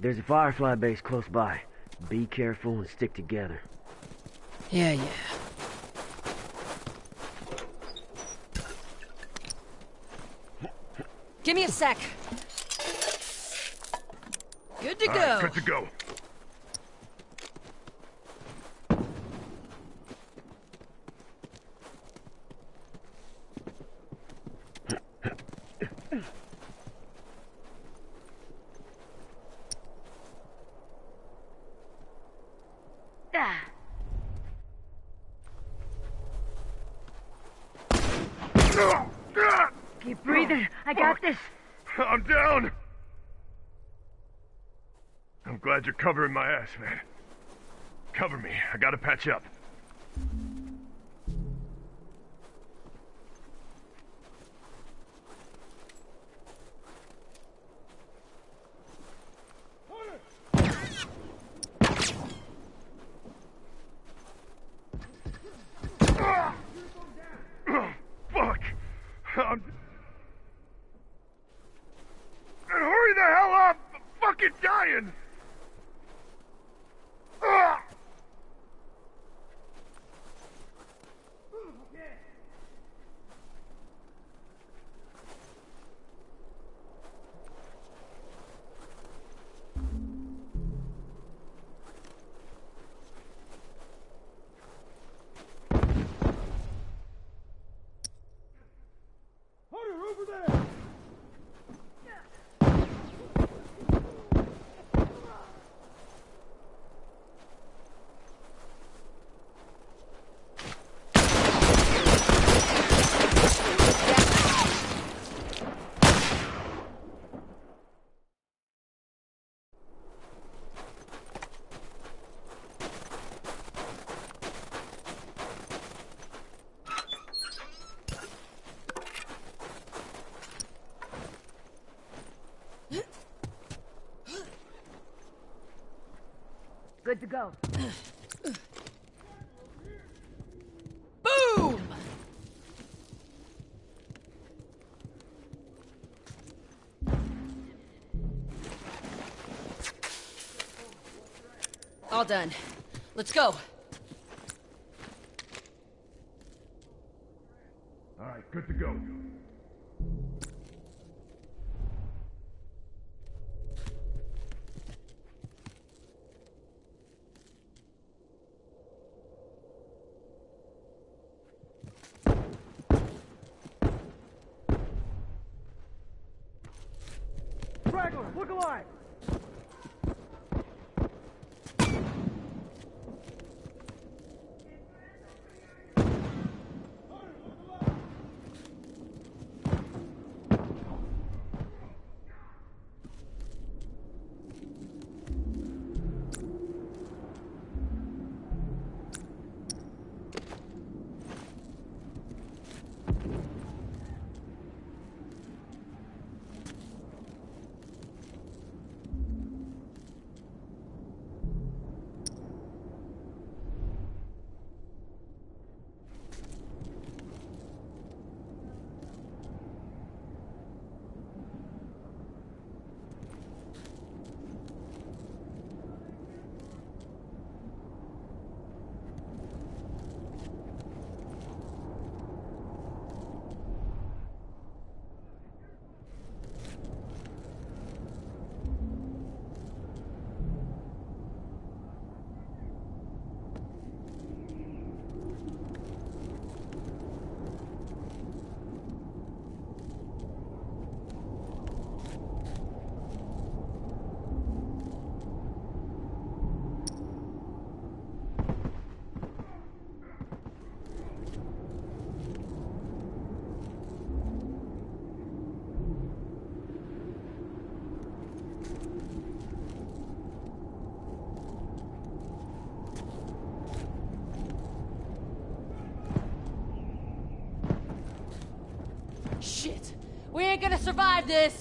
There's a Firefly base close by. Be careful and stick together. Yeah, yeah. Give me a sec. Good to All go. right, good to go. Keep breathing. I got this. I'm down. I'm glad you're covering my ass, man. Cover me. I gotta patch up. Fuck! I'm... And hurry the hell up! I'm fucking dying! Ah! Good to go. Boom! All done. Let's go. All right, good to go. Straggler, look alive! Survive this!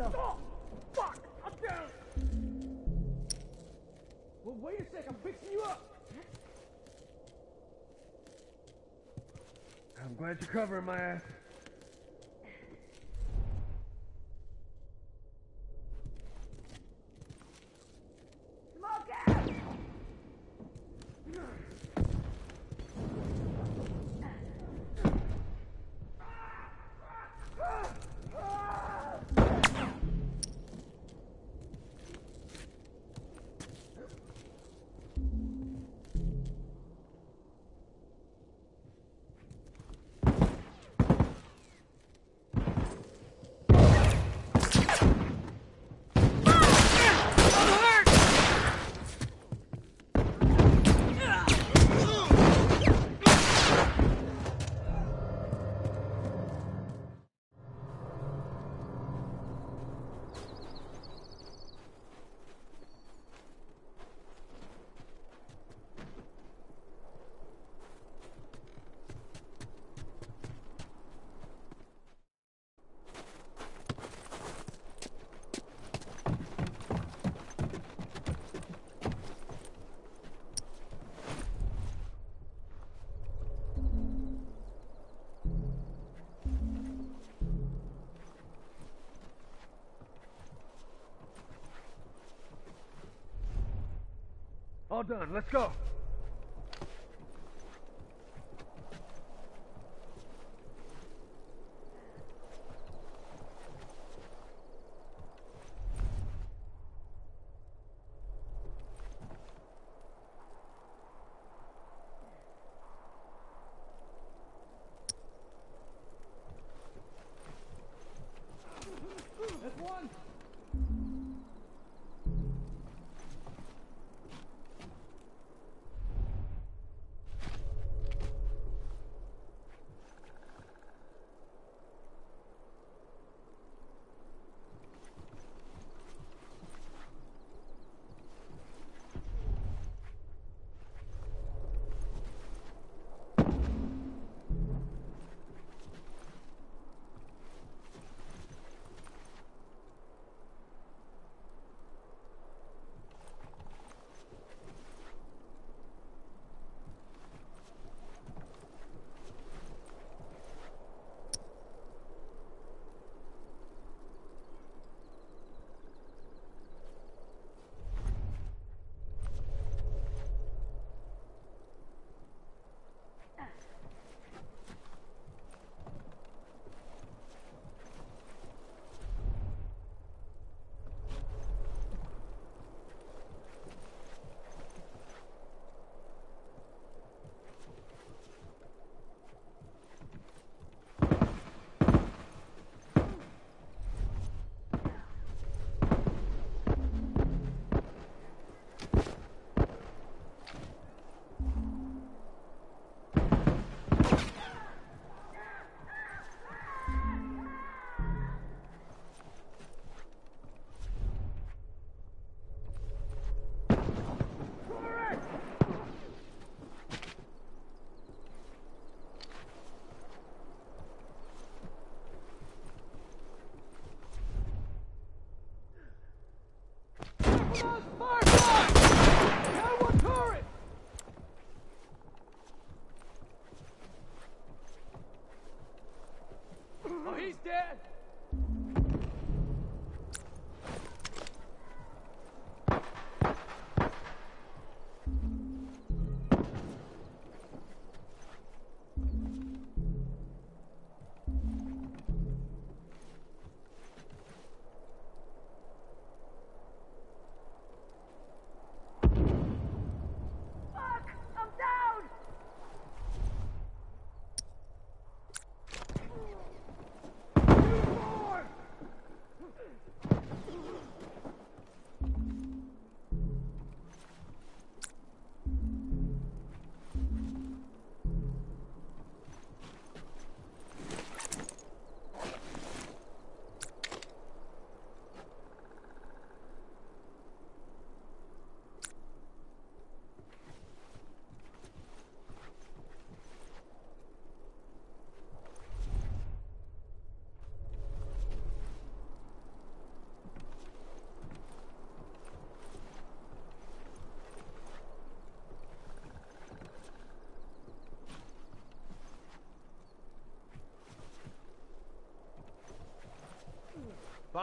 Oh, fuck! I'm down! Well, wait a sec, I'm fixing you up! I'm glad you're covering my ass. All done. Let's go.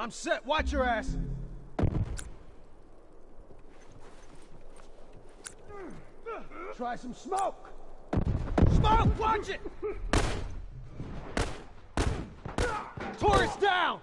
Bomb set. Watch your ass. Try some smoke. Smoke. Watch it. Tourist down.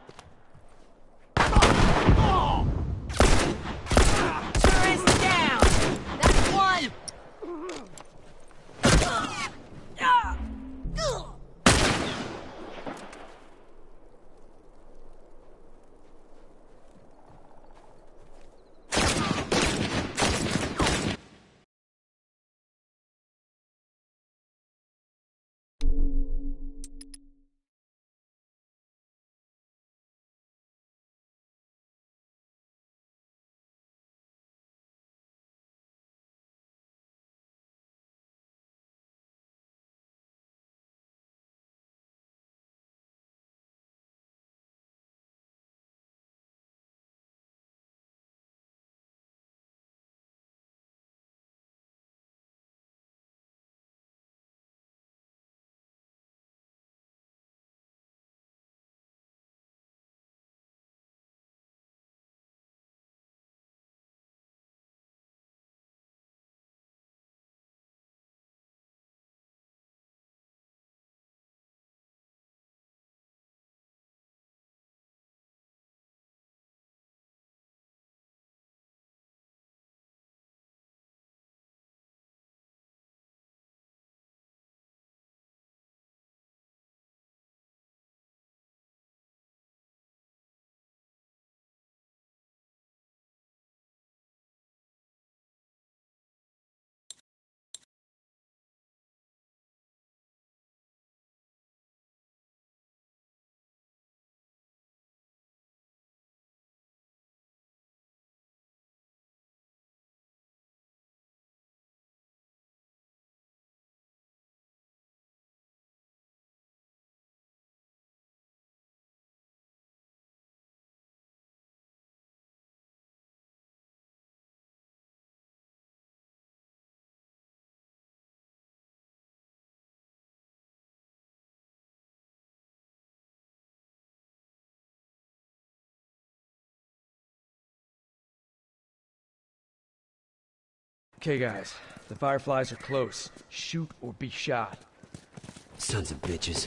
Okay, guys. The Fireflies are close. Shoot or be shot. Sons of bitches.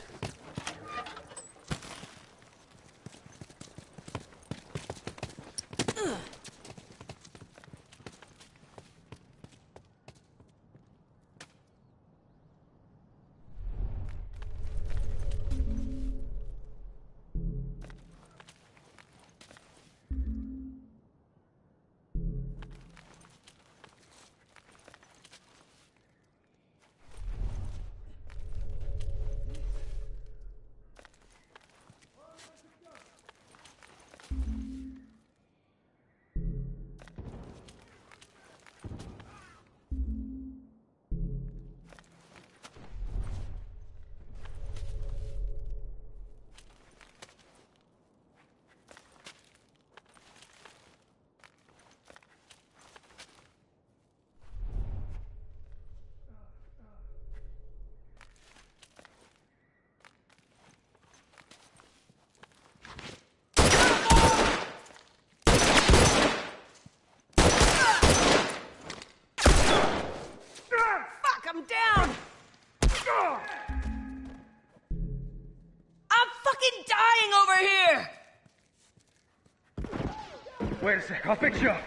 Wait a sec, I'll fix you up.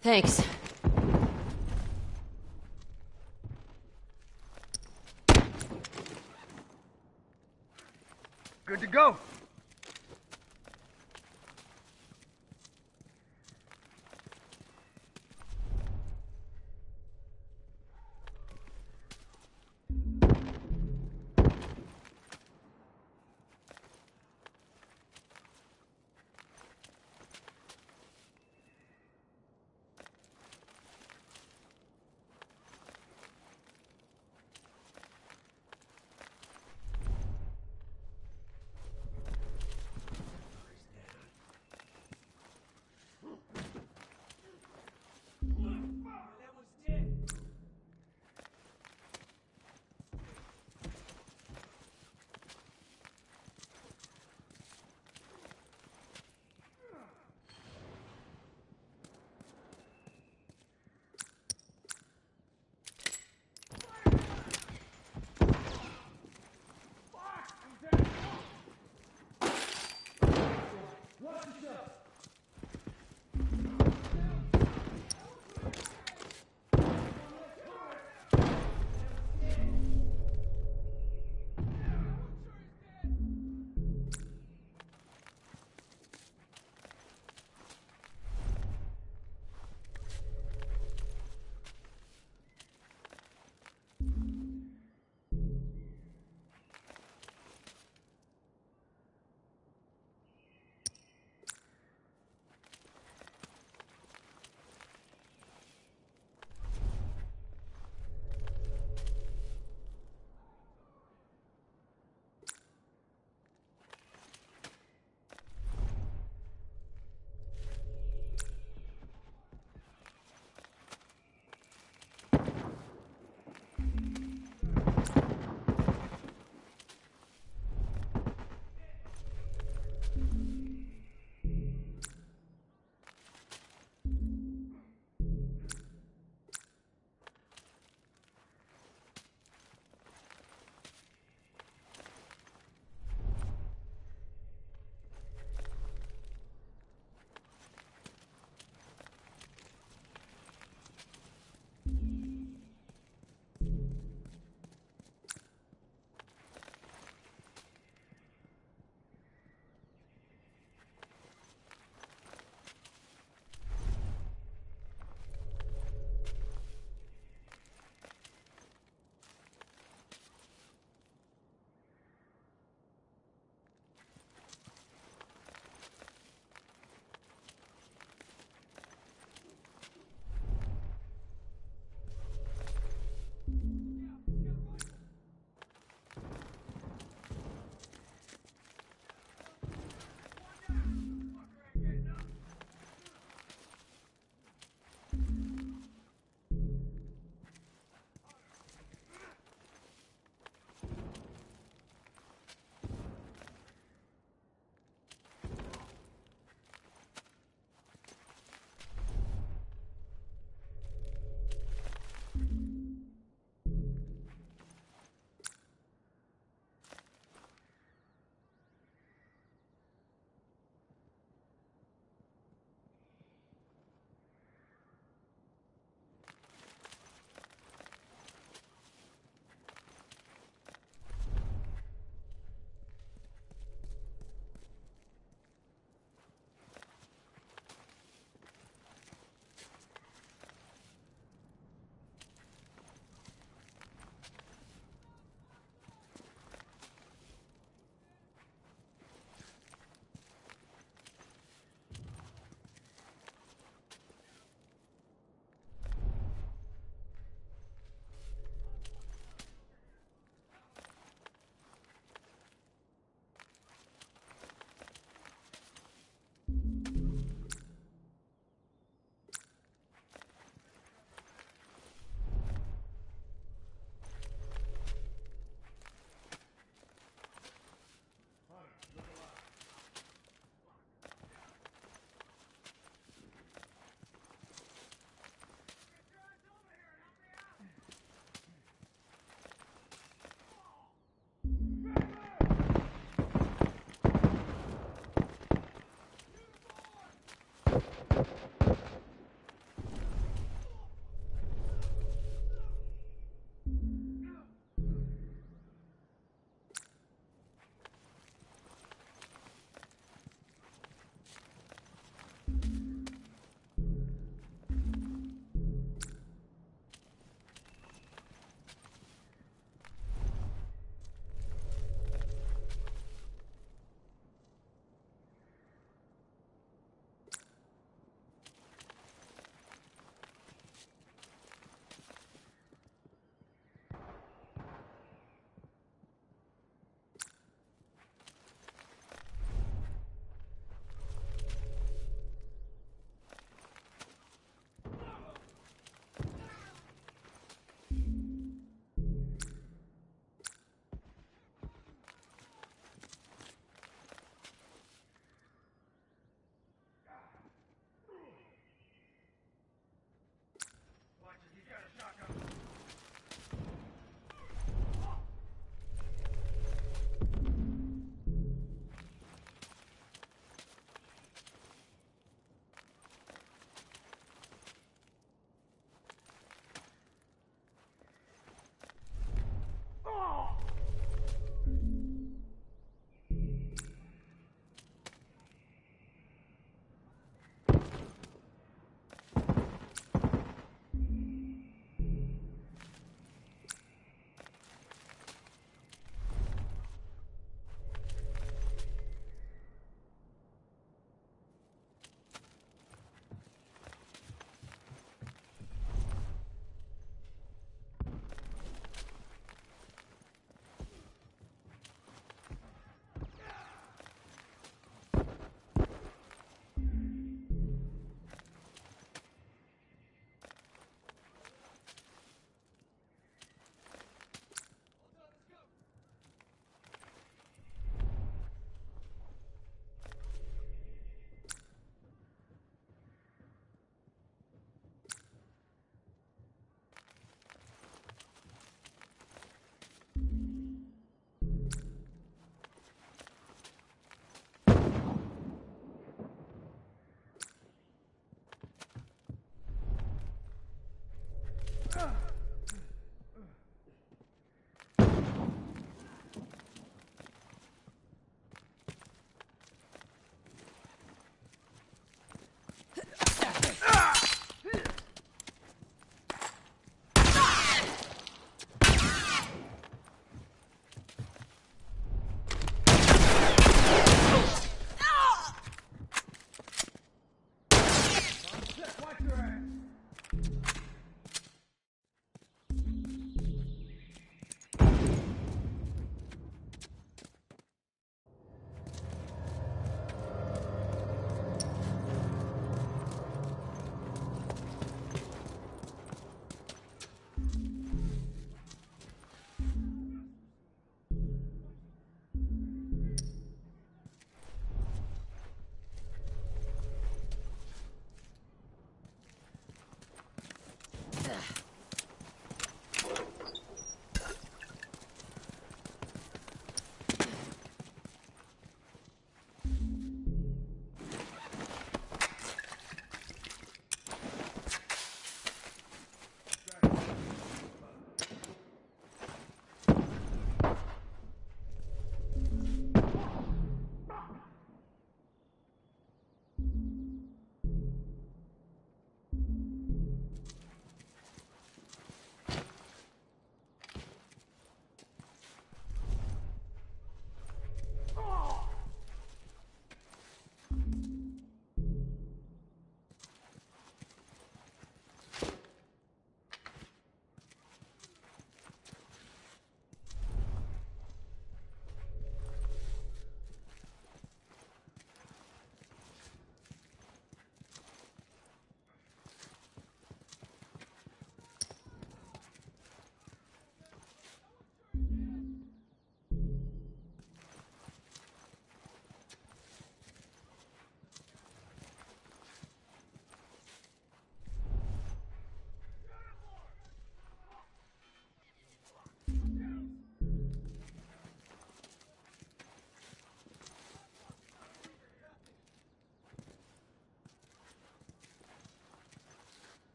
Thanks.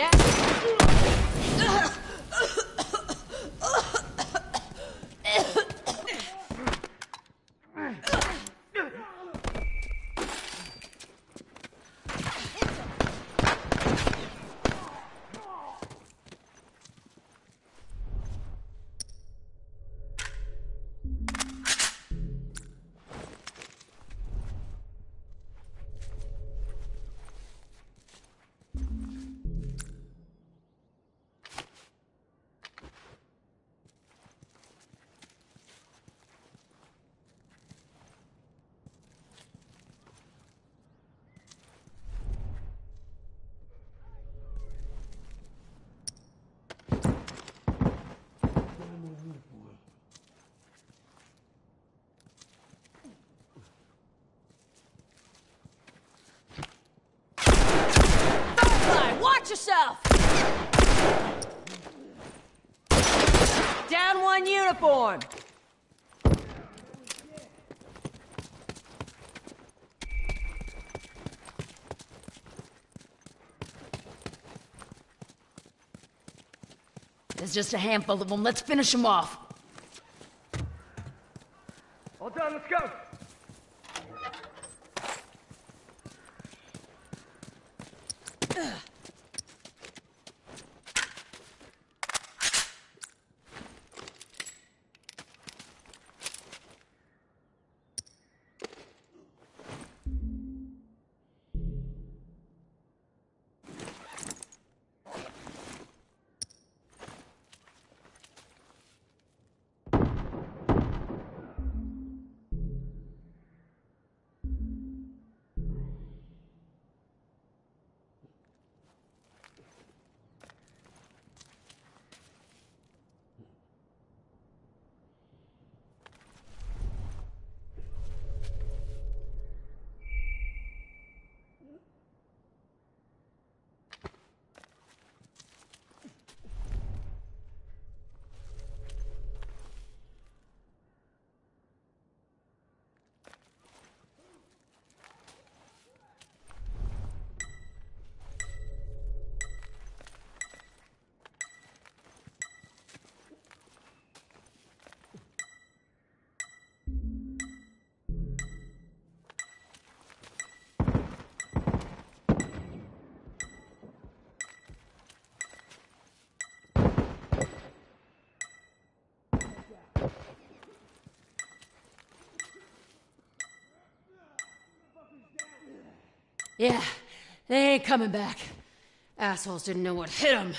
down. Yourself! Down one uniform! There's just a handful of them. Let's finish them off. Yeah, they ain't coming back. Assholes didn't know what hit them.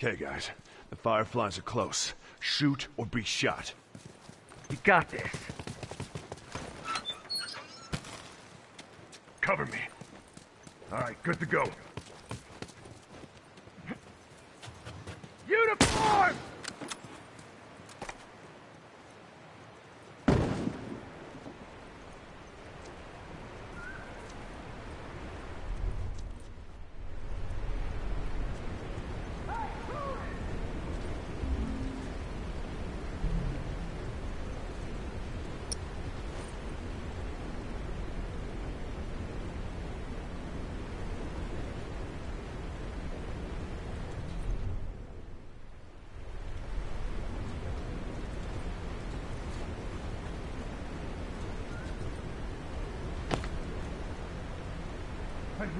Okay, guys. The Fireflies are close. Shoot or be shot. You got this. Cover me. All right, good to go. Uniform!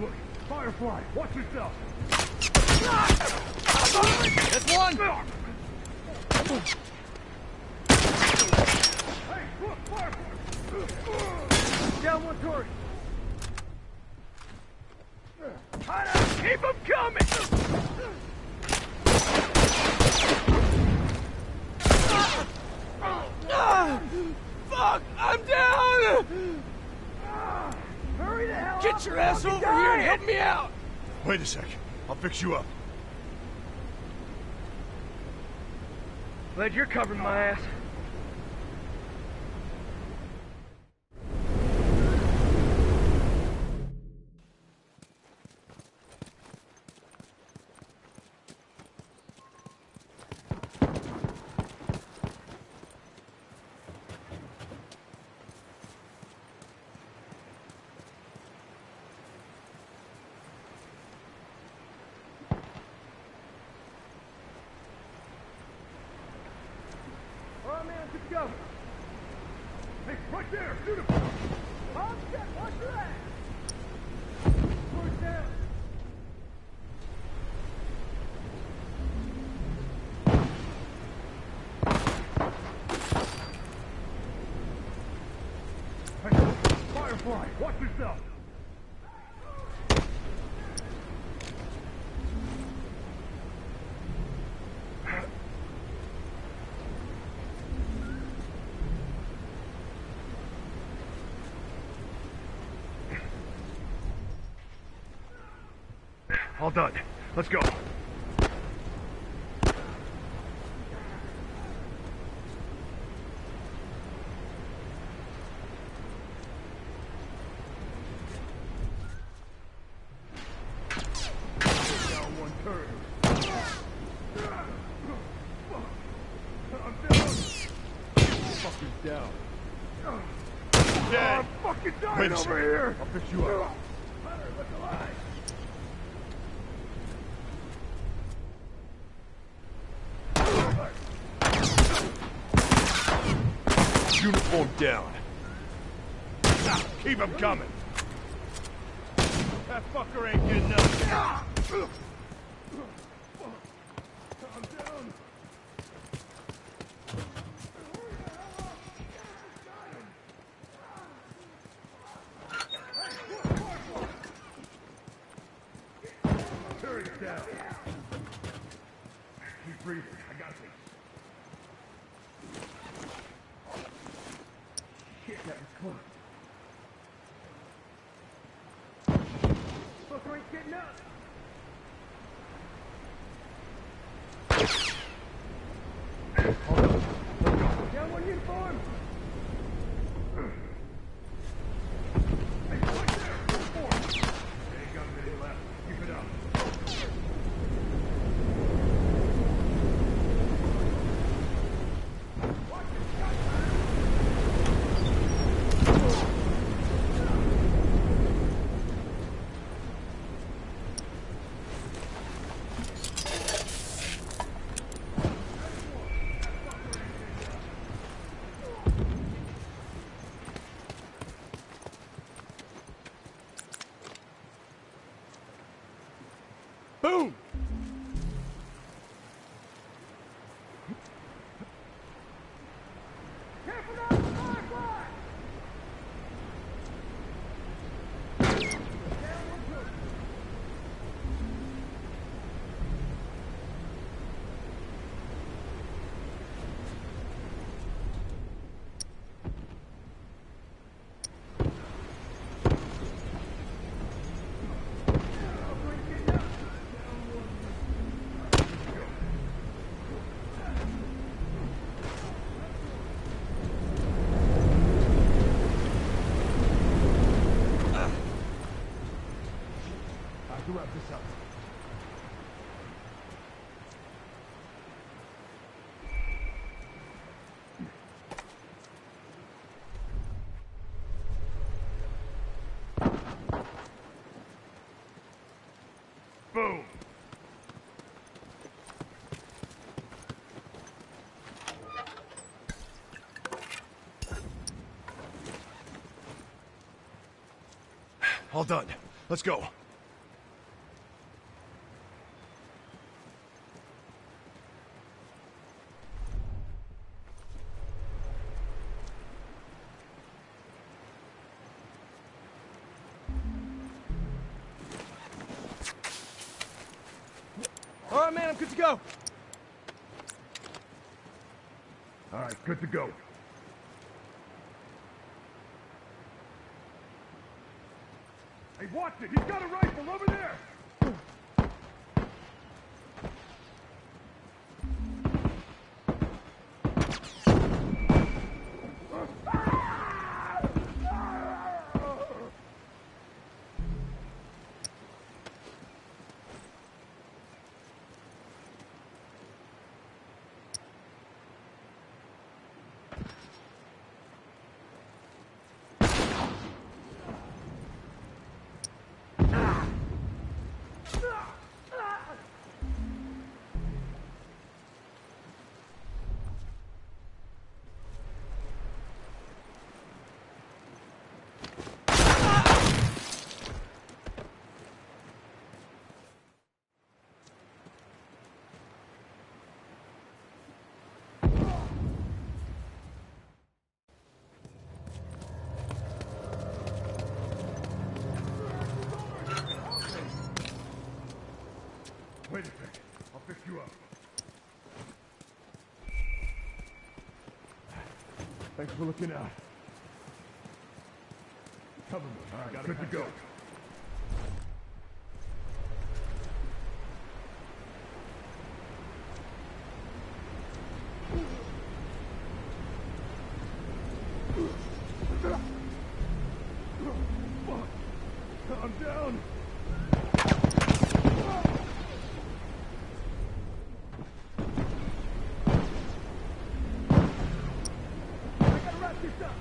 Look. Firefly, watch yourself. That's one. fix you up. Glad you're covering my ass. All done. Let's go. down. Yeah. Oh, I'm fucking dying Wait over here. I'll pick you up. down. Ah, keep them coming. Everybody's getting up. All done. Let's go. All right, man, I'm good to go. All right, good to go. Hey, watch it! He's got a rifle over there! Thanks for looking out. Cover me. All right, good to go. Fuck. I'm down. I gotta wrap this up.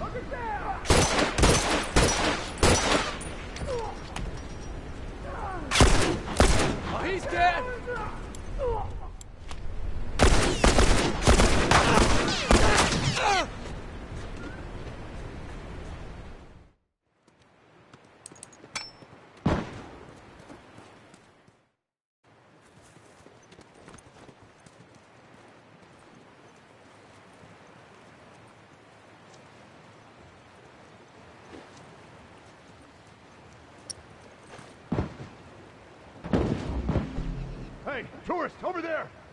Look at that! Oh, he's dead. Hey, tourist, over there!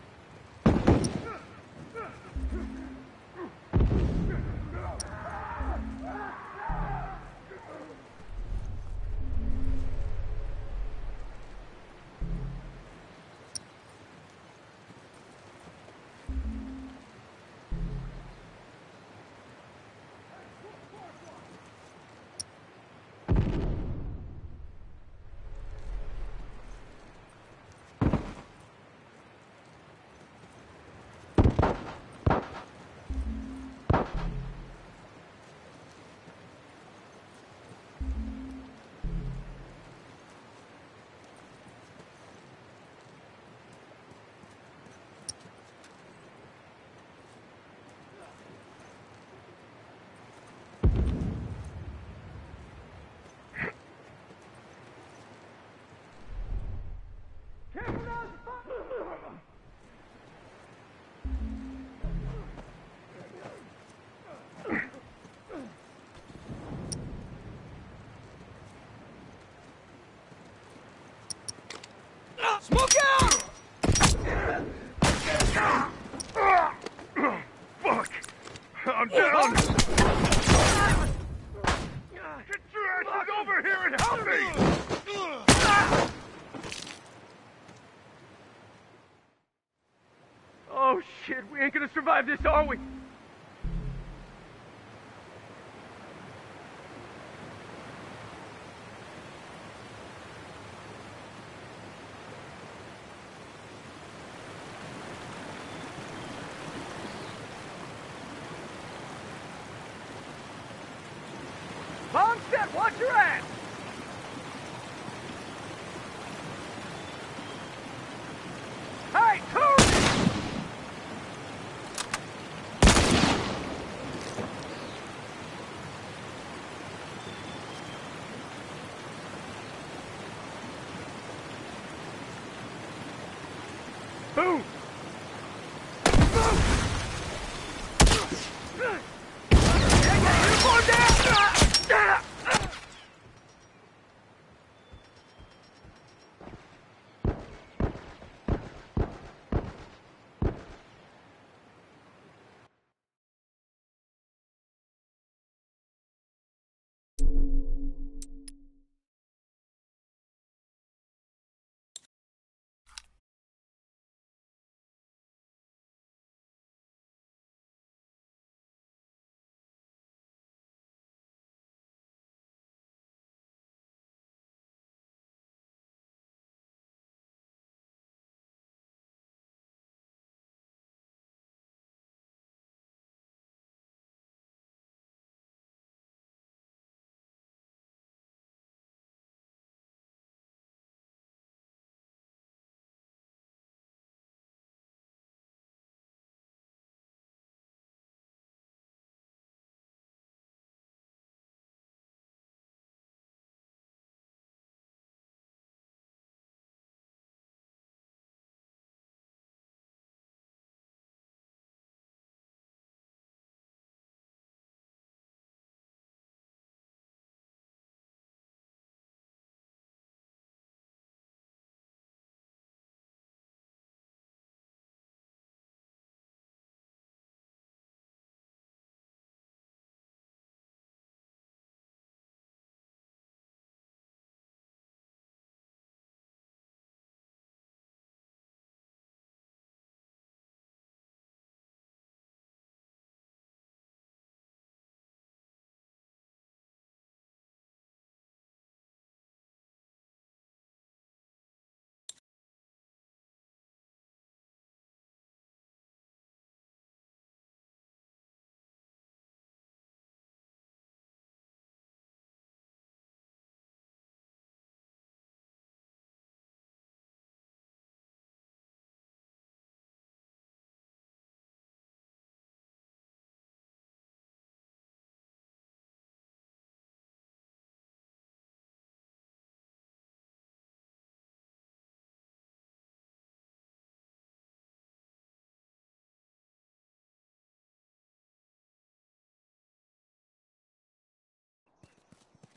Smoke out! Fuck! I'm down! Survive this, are we?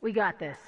We got this.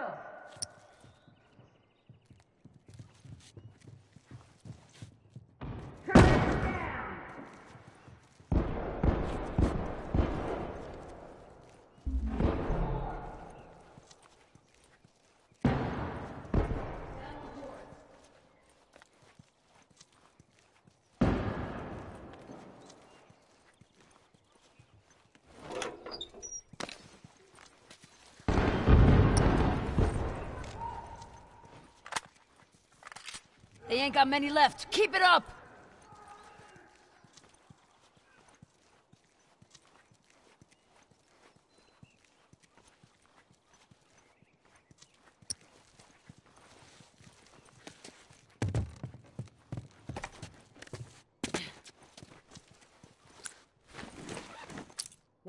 Go. They ain't got many left. Keep it up!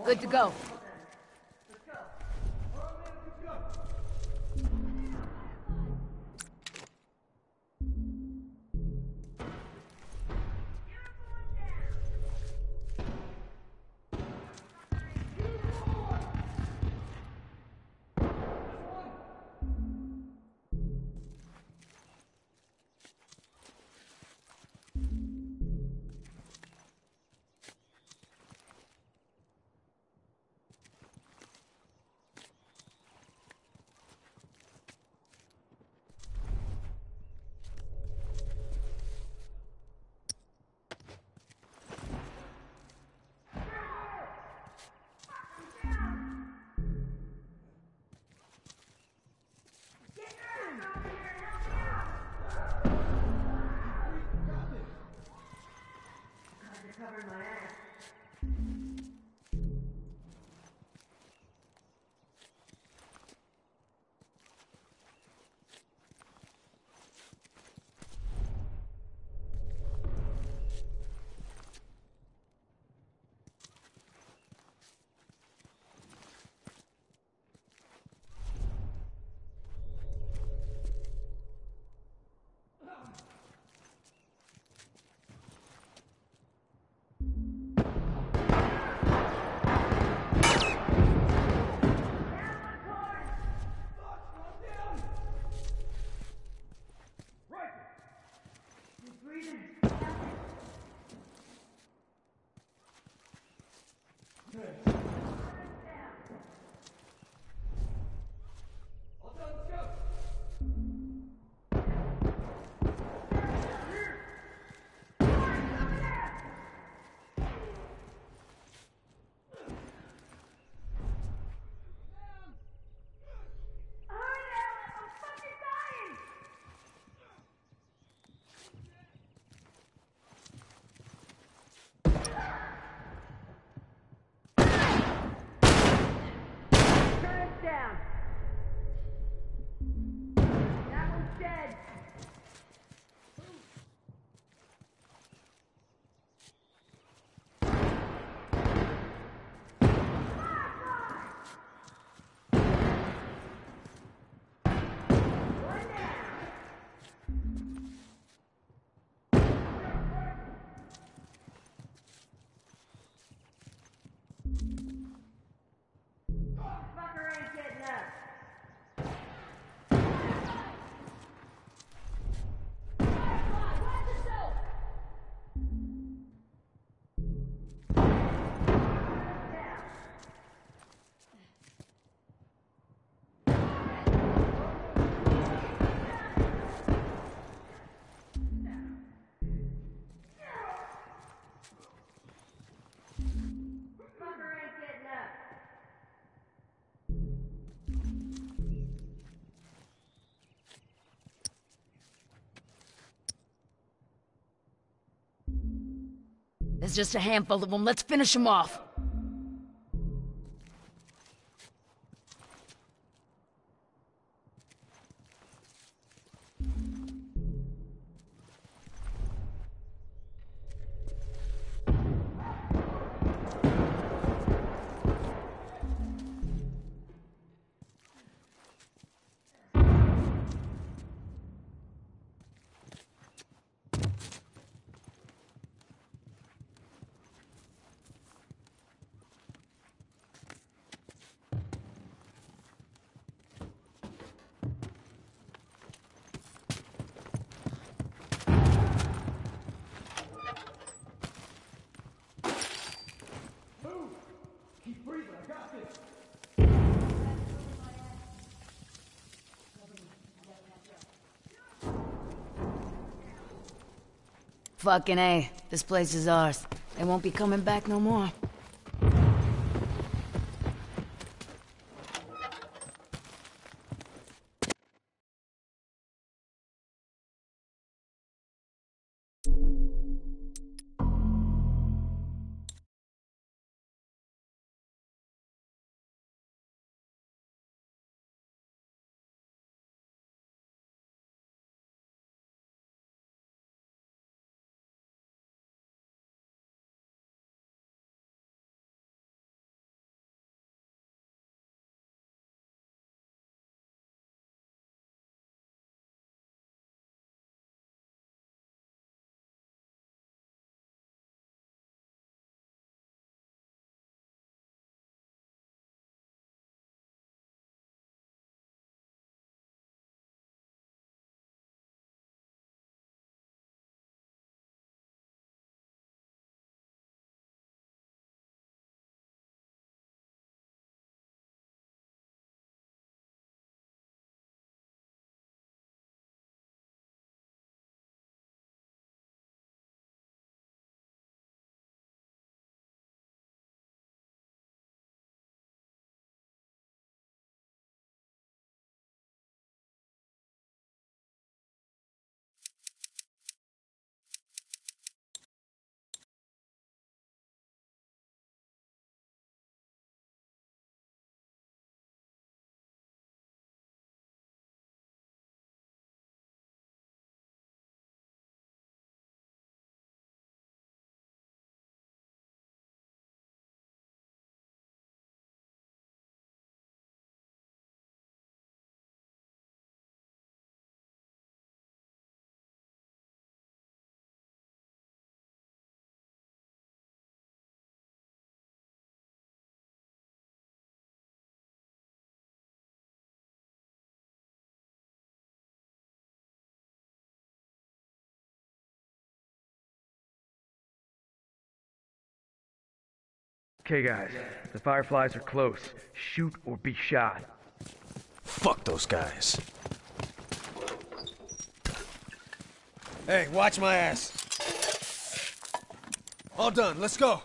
Good to go. Down. Just a handful of them. Let's finish them off. Fucking A. This place is ours. They won't be coming back no more. Okay, guys. The Fireflies are close. Shoot or be shot. Fuck those guys. Hey, watch my ass. All done, let's go.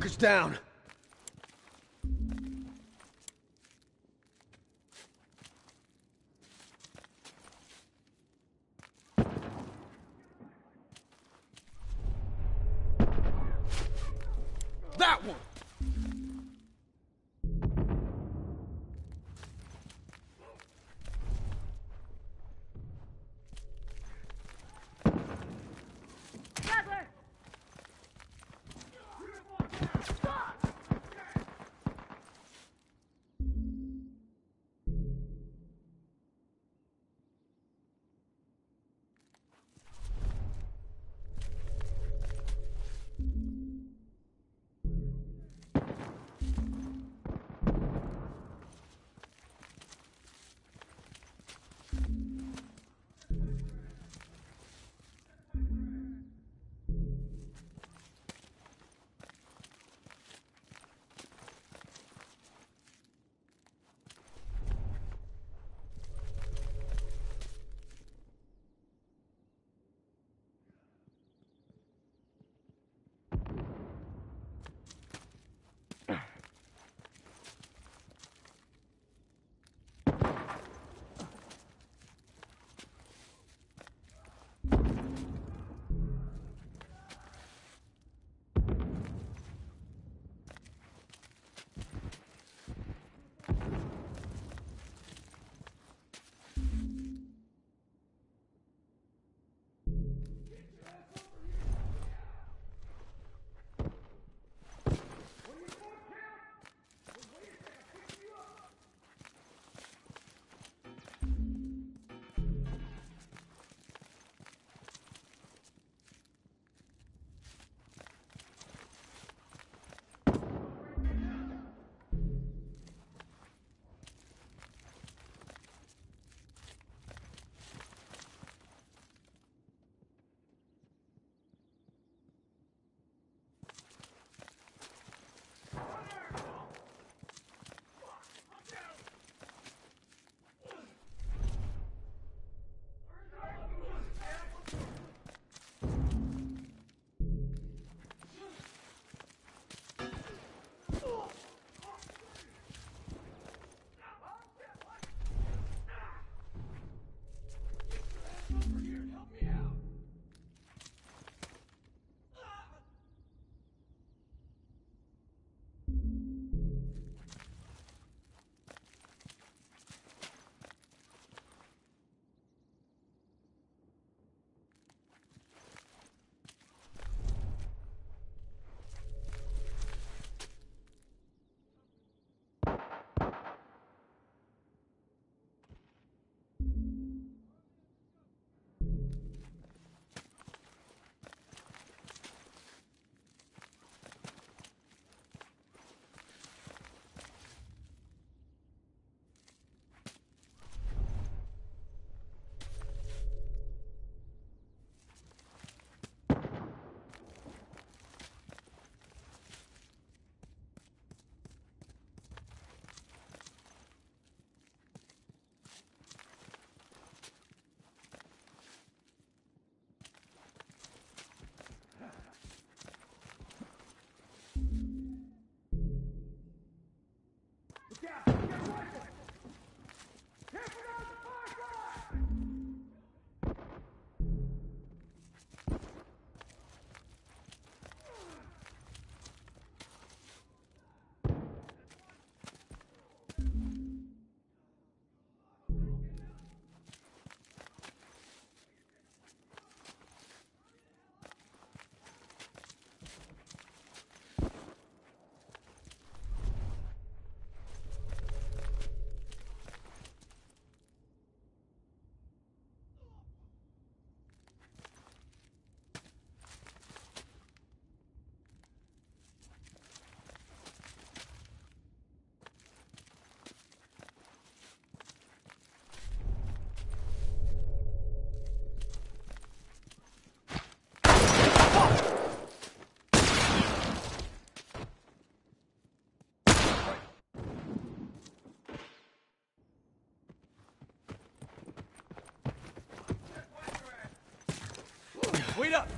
Fuckers down. Out! Get a! Careful now, the firefly! Wait up!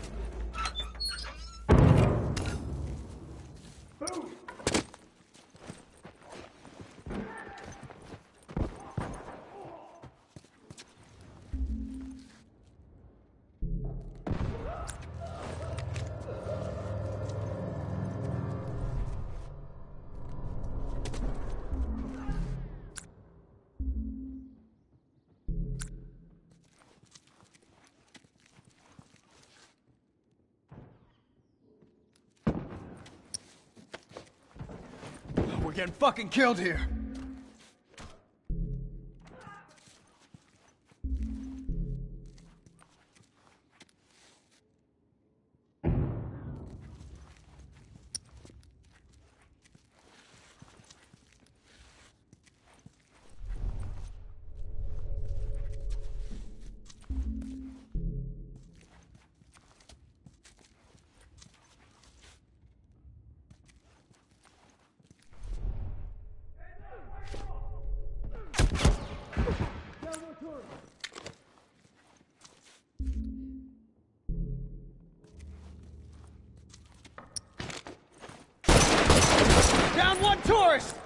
We're getting fucking killed here. Down one tourist!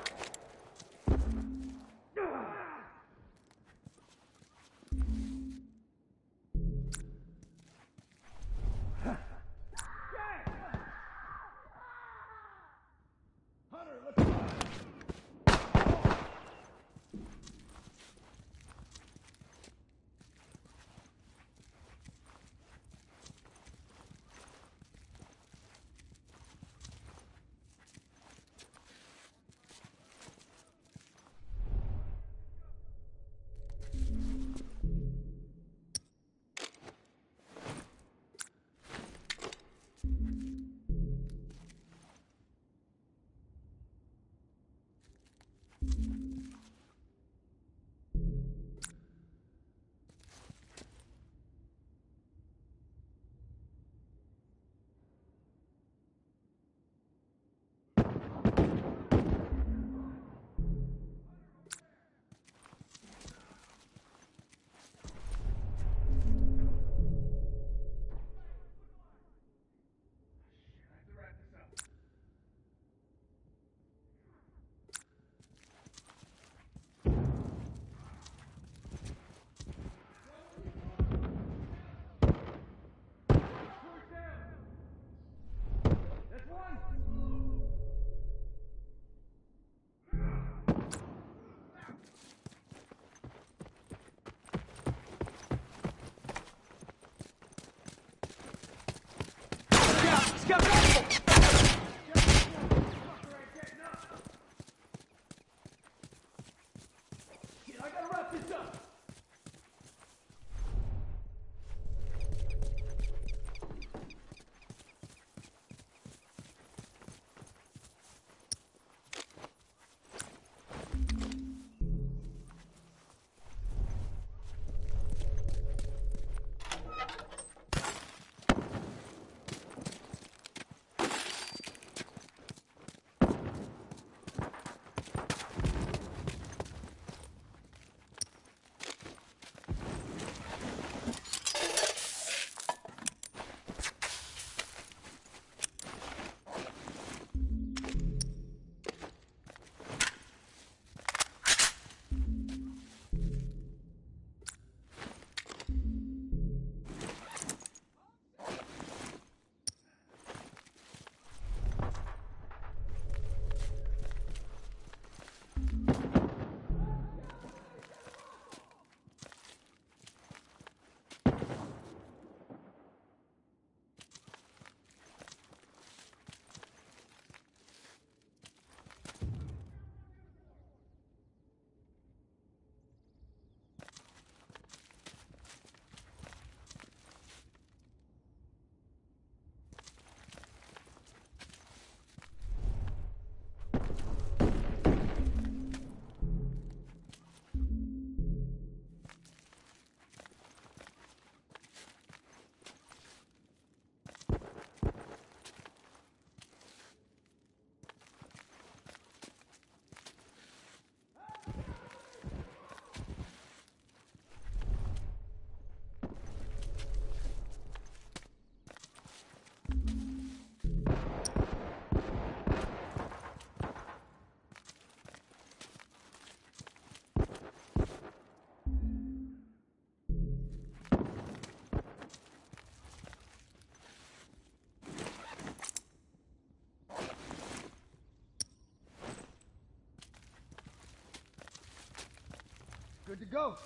Good to go.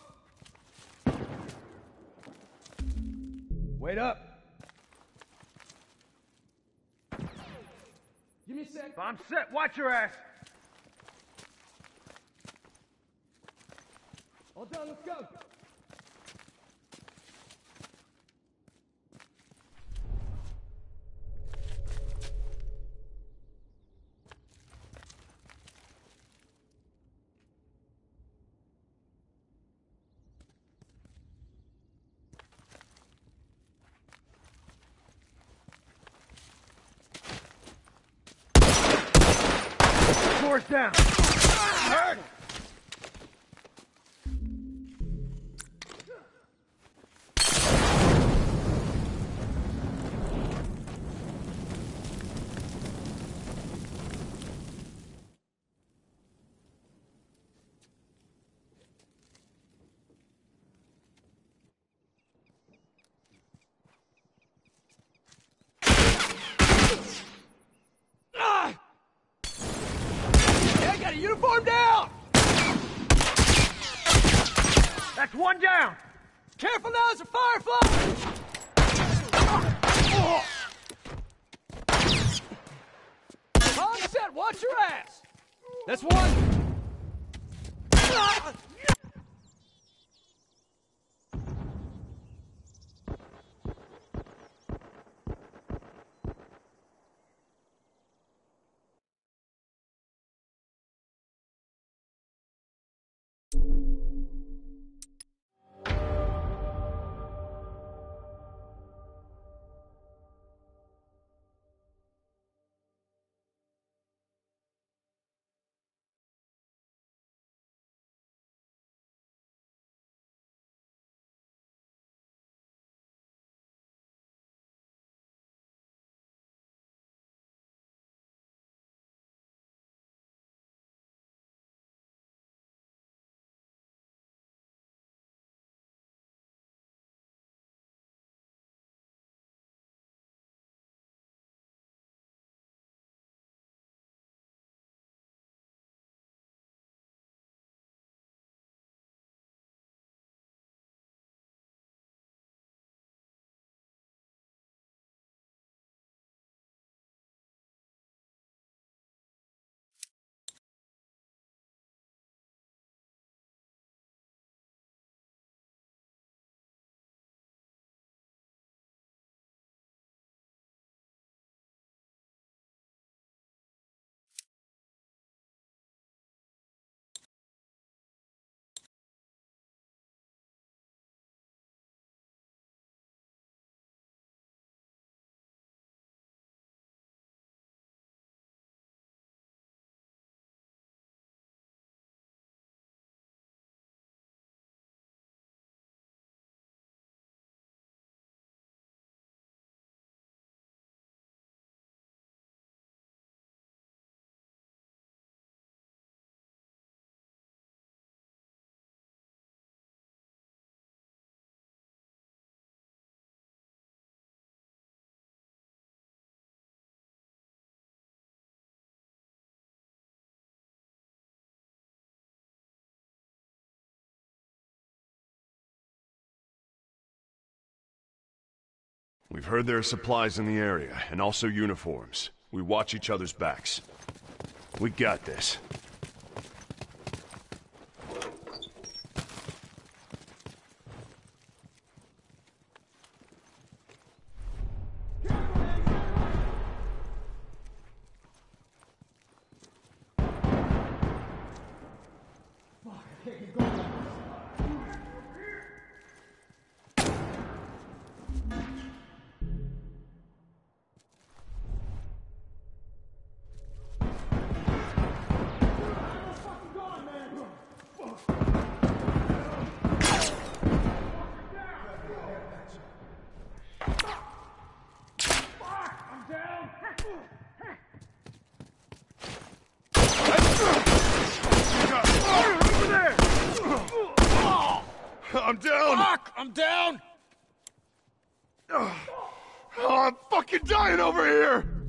Wait up. Give me a sec. I'm set. Watch your ass. All done, let's go. We've heard there are supplies in the area, and also uniforms. We watch each other's backs. We got this. Fucking dying over here!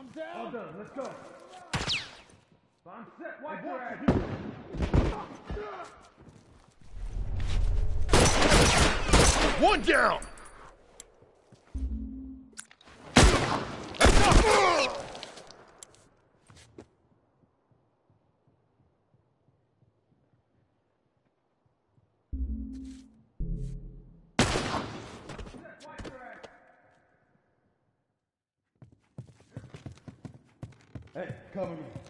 I'm down. All done. Let's go. I'm set. Watch your ass. One down! Hey, come. Good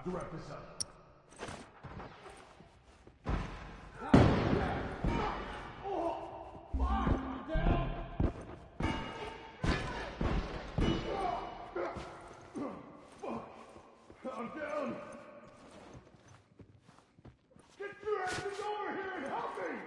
I have to wrap this up. I'm down. Get your asses over here and help me!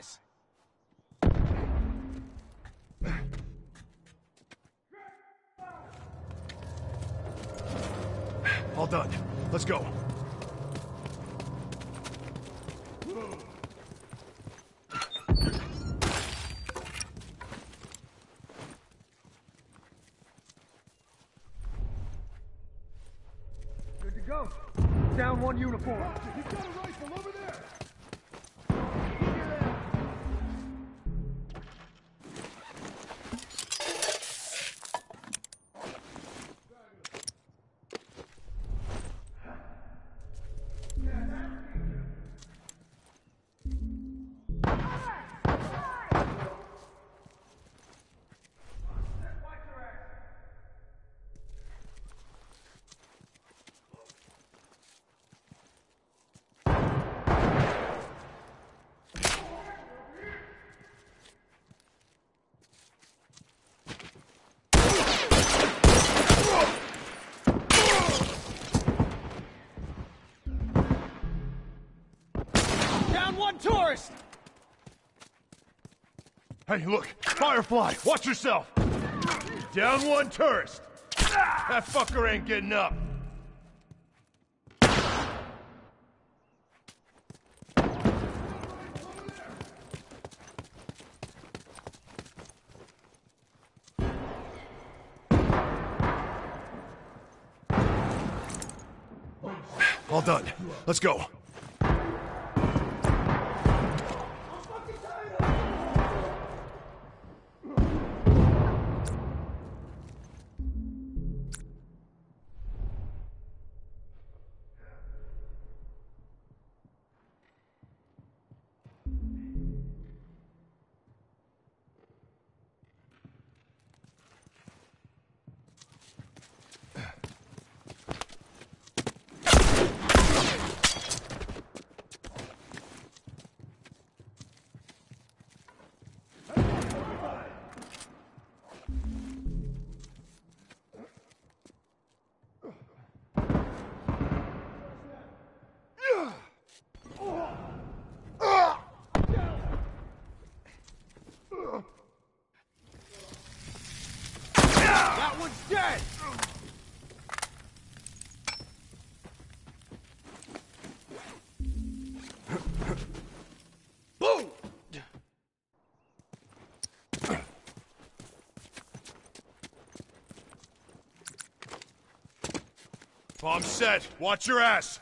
For! All done. Let's go. Good to go. Down one uniform. Hey, look! Firefly! Watch yourself! Down one tourist! That fucker ain't getting up! All done. Let's go. Bomb set. Watch your ass.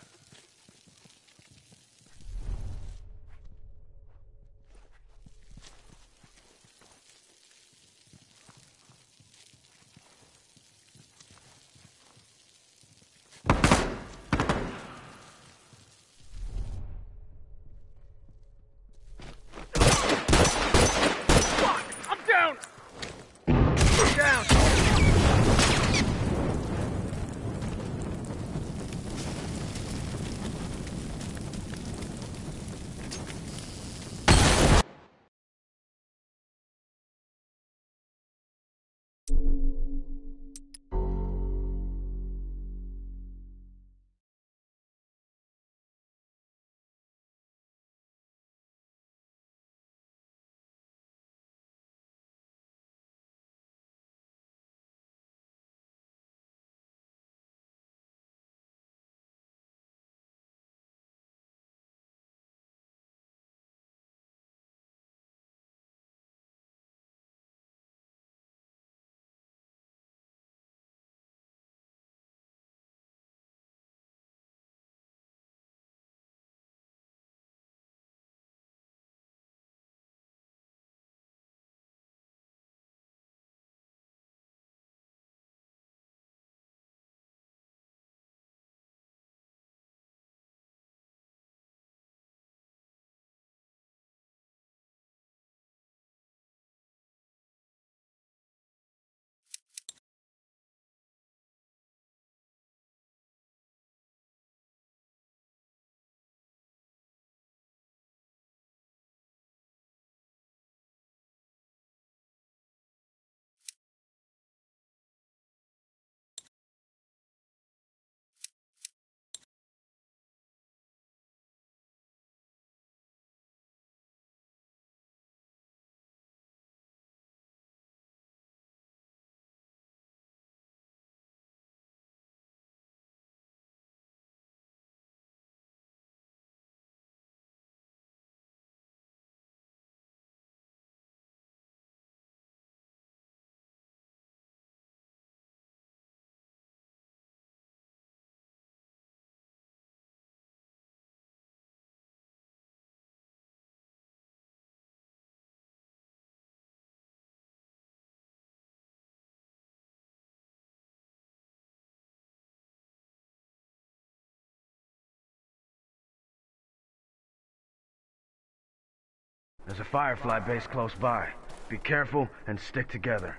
There's a Firefly base close by. Be careful and stick together.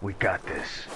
We got this.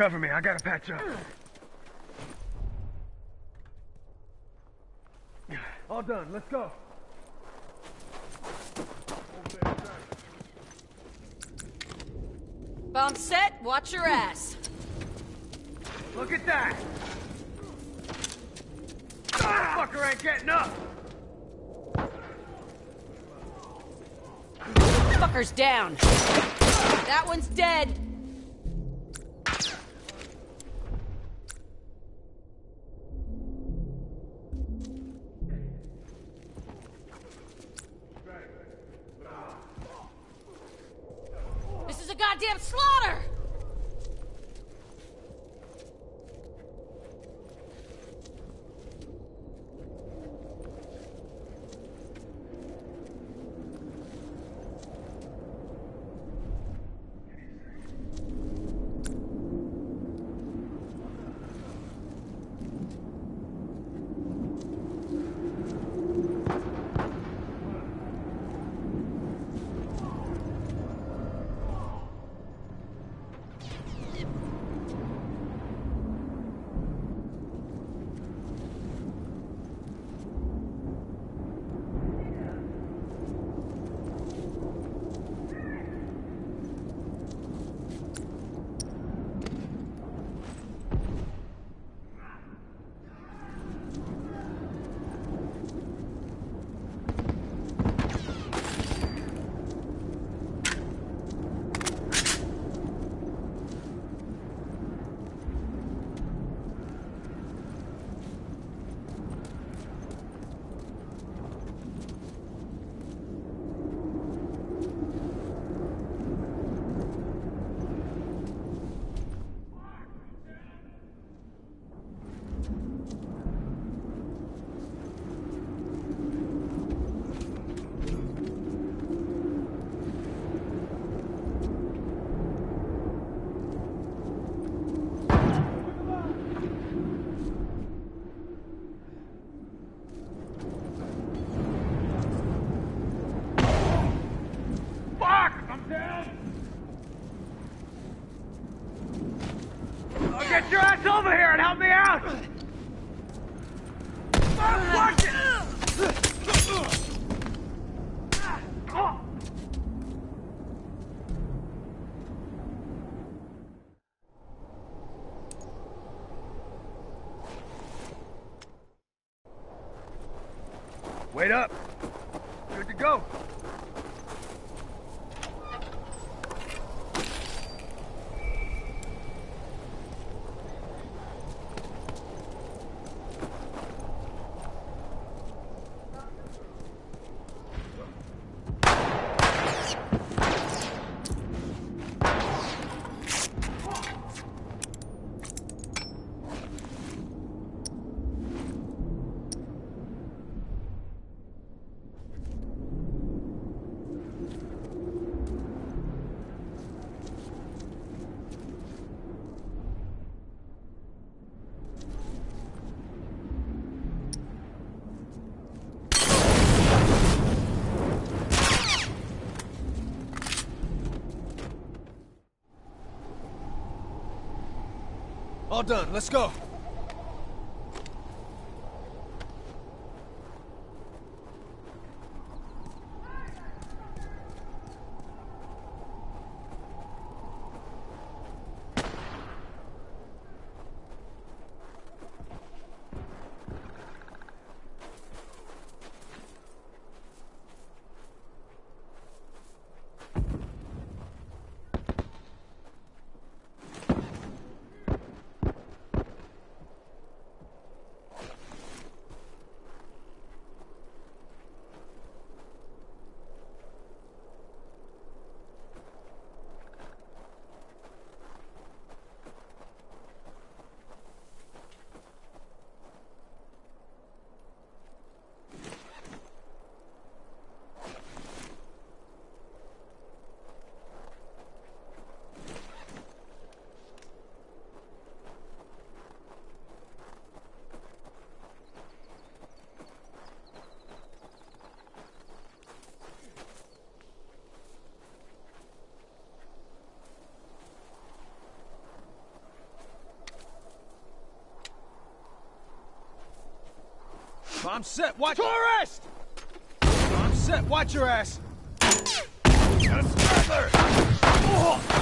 Cover me, I gotta patch up. All done, let's go. Bomb set, watch your ass. Look at that! Ah, fucker ain't getting up! Fucker's down. That one's dead. Wait up. Good to go. Done. Let's go. I'm set. Watch. Tourist! I'm set. Watch your ass. Just another! Oh!